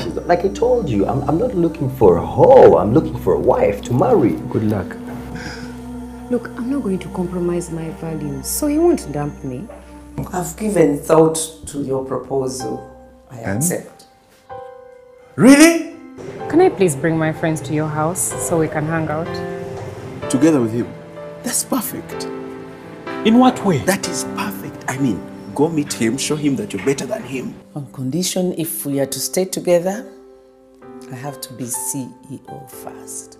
She's, like I told you, I'm, I'm not looking for a hoe. I'm looking for a wife to marry. Good luck. Look, I'm not going to compromise my values, so he won't dump me. I've given thought to your proposal. I And? accept. Really? Can I please bring my friends to your house so we can hang out? Together with him? That's perfect. In what way? That is perfect. I mean, go meet him, show him that you're better than him. On condition if we are to stay together, I have to be CEO first.